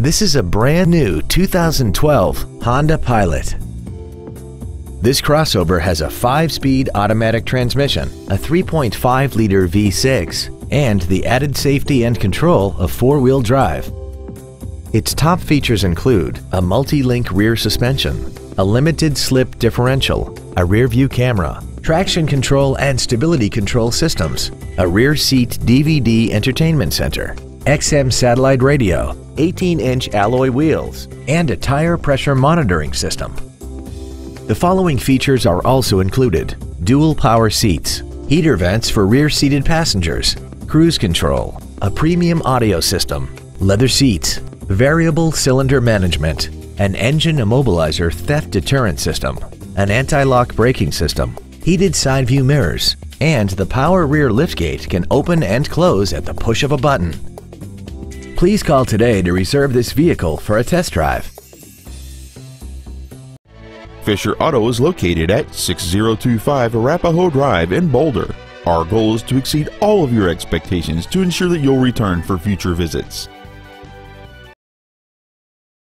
This is a brand new 2012 Honda Pilot. This crossover has a 5-speed automatic transmission, a 3.5-liter V6, and the added safety and control of four-wheel drive. Its top features include a multi-link rear suspension, a limited slip differential, a rear view camera, traction control and stability control systems, a rear seat DVD entertainment center, XM satellite radio, 18-inch alloy wheels, and a tire pressure monitoring system. The following features are also included. Dual power seats, heater vents for rear-seated passengers, cruise control, a premium audio system, leather seats, variable cylinder management, an engine immobilizer theft deterrent system, an anti-lock braking system, heated side view mirrors, and the power rear liftgate can open and close at the push of a button. Please call today to reserve this vehicle for a test drive. Fisher Auto is located at 6025 Arapahoe Drive in Boulder. Our goal is to exceed all of your expectations to ensure that you'll return for future visits.